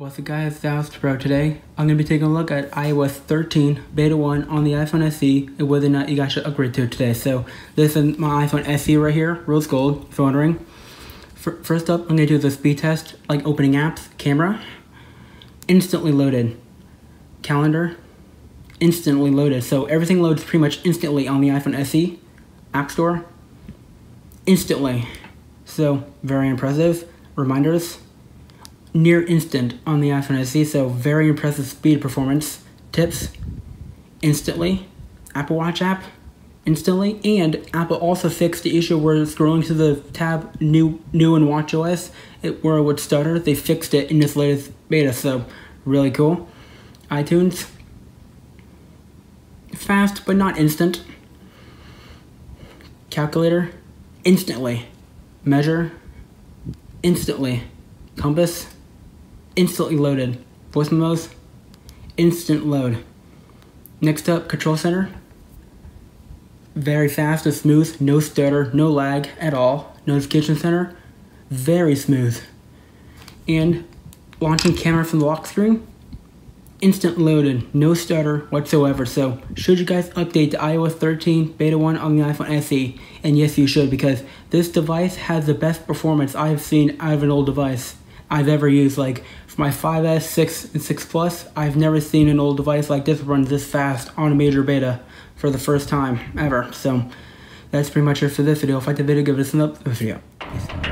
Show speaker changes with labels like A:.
A: What's up guys, iOS Pro. Today, I'm going to be taking a look at iOS 13 Beta 1 on the iPhone SE and whether or not you guys should upgrade to it today. So, this is my iPhone SE right here, rose gold, if you're wondering. First up, I'm going to do the speed test, like opening apps, camera, instantly loaded, calendar, instantly loaded. So everything loads pretty much instantly on the iPhone SE, App Store, instantly. So, very impressive. Reminders, near instant on the iPhone SE, so very impressive speed performance. Tips, instantly. Apple Watch app, instantly. And Apple also fixed the issue where scrolling to the tab new new in WatchOS, it, where it would stutter. They fixed it in this latest beta, so really cool. iTunes, fast but not instant. Calculator, instantly. Measure, instantly. Compass, instantly loaded. Voice memos, instant load. Next up, Control Center. Very fast and smooth, no stutter, no lag at all. Notification Center, very smooth. And launching camera from the lock screen, instant loaded, no stutter whatsoever. So, should you guys update to iOS 13 Beta 1 on the iPhone SE? And yes, you should because this device has the best performance I've seen out of an old device. I've ever used. Like for my 5S, 6, and 6 Plus, I've never seen an old device like this run this fast on a major beta for the first time ever. So that's pretty much it for this video. If I liked the video, give it a thumbs up. Video. Peace.